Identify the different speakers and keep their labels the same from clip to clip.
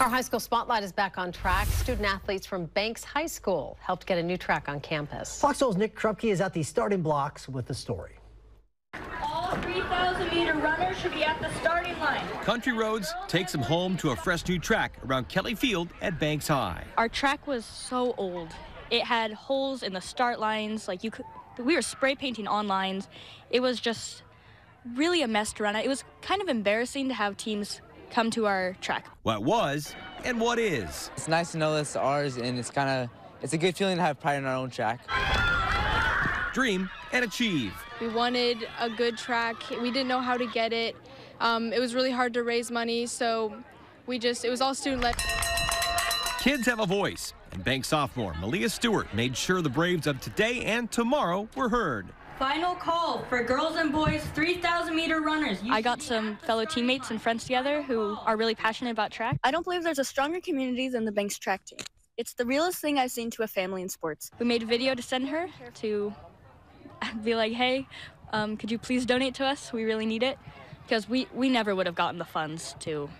Speaker 1: Our high school spotlight is back on track. Student athletes from Banks High School helped get a new track on campus.
Speaker 2: Fox 12's Nick Krupke is at the starting blocks with the story.
Speaker 3: All 3,000 meter runners should be at the starting line.
Speaker 4: Country Roads takes them home to a fresh new track around Kelly Field at Banks High.
Speaker 5: Our track was so old. It had holes in the start lines. Like you could, we were spray painting on lines. It was just really a mess to run. It was kind of embarrassing to have teams come to our track.
Speaker 4: What was and what is.
Speaker 6: It's nice to know that's ours, and it's kind of it's a good feeling to have pride in our own track.
Speaker 4: Dream and achieve.
Speaker 7: We wanted a good track. We didn't know how to get it. Um, it was really hard to raise money, so we just it was all student led.
Speaker 4: Kids have a voice, and bank sophomore Malia Stewart made sure the Braves of today and tomorrow were heard.
Speaker 3: Final call for girls and boys 3,000 meter runners. You
Speaker 5: I got some fellow teammates and friends together who are really passionate about track.
Speaker 8: I don't believe there's a stronger community than the Banks track team. It's the realest thing I've seen to a family in sports.
Speaker 5: We made a video to send her to be like, hey, um, could you please donate to us? We really need it. Because we, we never would have gotten the funds to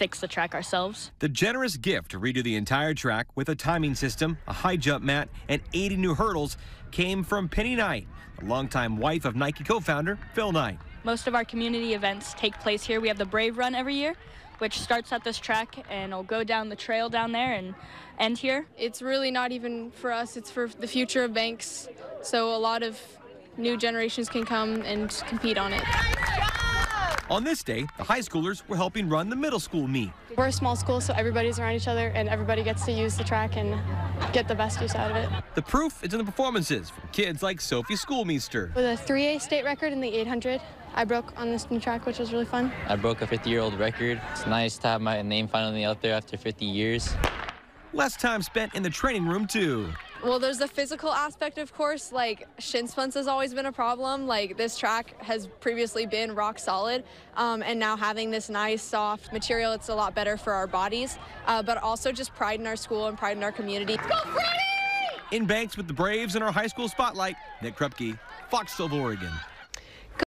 Speaker 5: fix the track ourselves.
Speaker 4: The generous gift to redo the entire track with a timing system, a high jump mat, and 80 new hurdles came from Penny Knight, the longtime wife of Nike co-founder Phil Knight.
Speaker 5: Most of our community events take place here. We have the Brave Run every year, which starts at this track and will go down the trail down there and end here.
Speaker 7: It's really not even for us, it's for the future of Banks. So a lot of new generations can come and compete on it.
Speaker 4: On this day, the high schoolers were helping run the middle school meet.
Speaker 7: We're a small school, so everybody's around each other and everybody gets to use the track and get the best use out of it.
Speaker 4: The proof is in the performances from kids like Sophie Schoolmeister.
Speaker 7: With a 3A state record in the 800, I broke on this new track, which was really fun.
Speaker 6: I broke a 50-year-old record. It's nice to have my name finally out there after 50 years.
Speaker 4: Less time spent in the training room, too.
Speaker 7: Well, there's the physical aspect, of course. Like, shin splints has always been a problem. Like, this track has previously been rock solid, um, and now having this nice, soft material, it's a lot better for our bodies, uh, but also just pride in our school and pride in our community.
Speaker 3: Go, Freddie!
Speaker 4: In Banks with the Braves in our high school spotlight, Nick Krupke, Fox 12, Oregon.